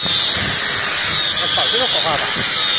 我操，这个好画吧？